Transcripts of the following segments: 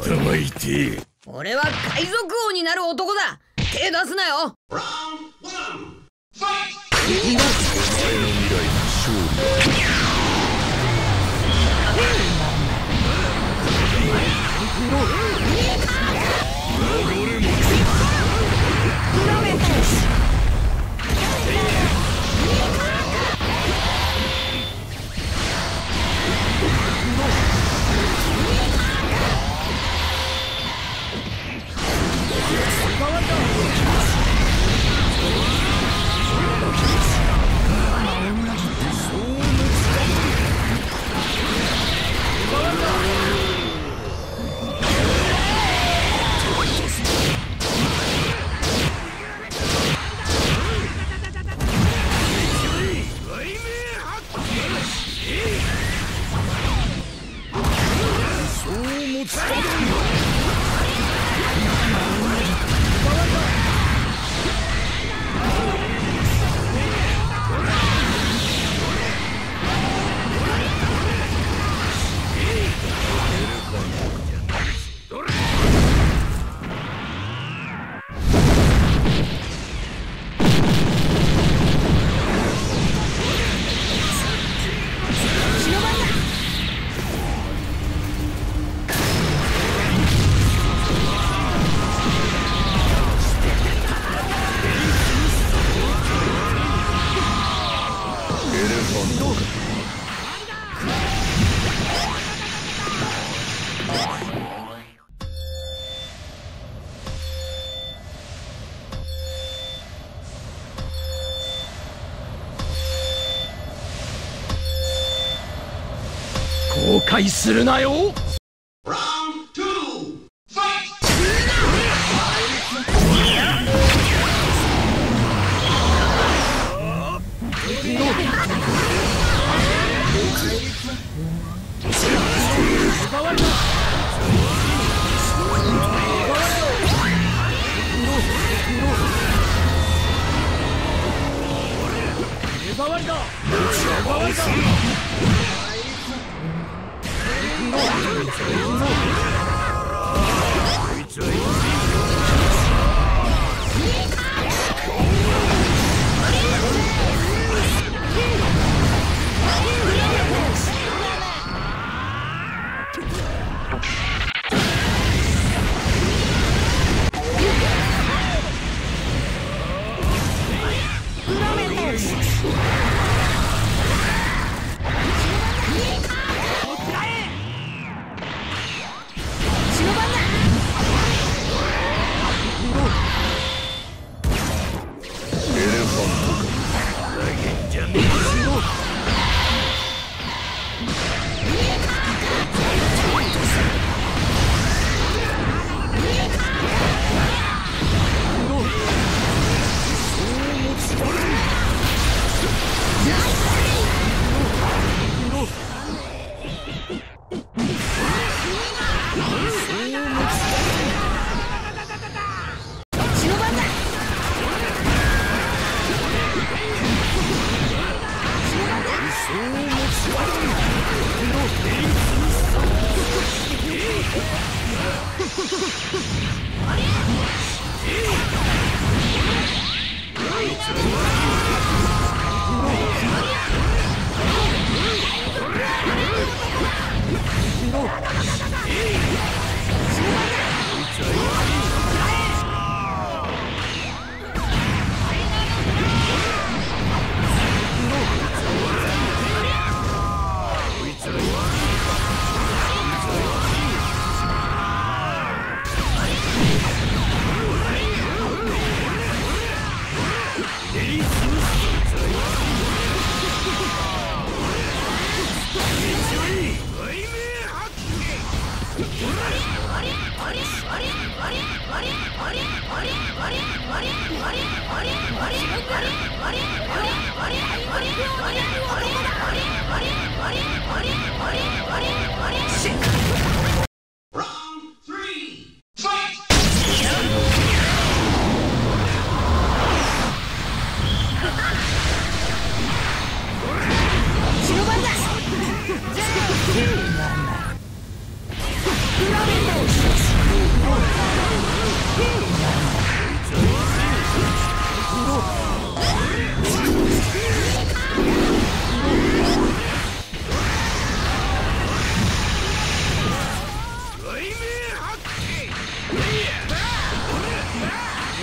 頭俺は海賊王になる男だ。手出すなよ。お前の未来の勝利。エ後悔するなよ。りゃ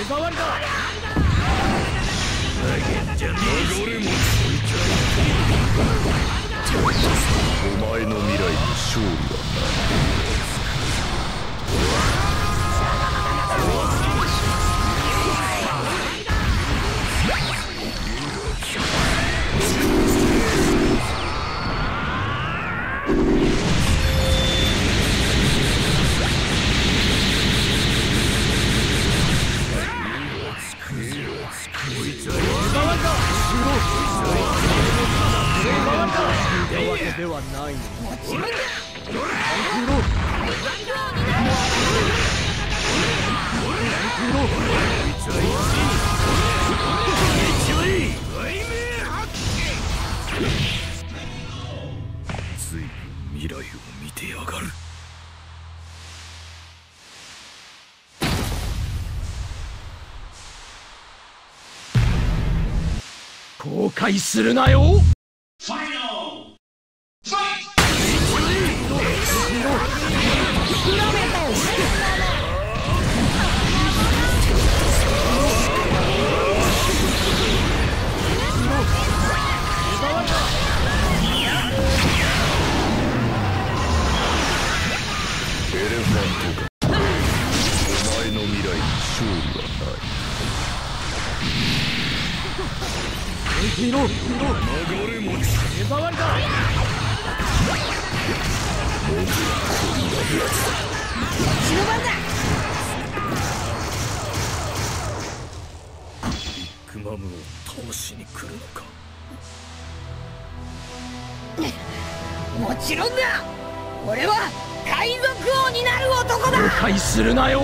代りだ。流れもついたお前の未来に勝利はないではない。のつい。に未来を見てやがる後悔するなよ見ろ見ろ流れ持ち手触りだ死ぬ番だビッグマムを倒しに来るのかもちろんだ。俺は海賊王になる男だ。後悔するなよ。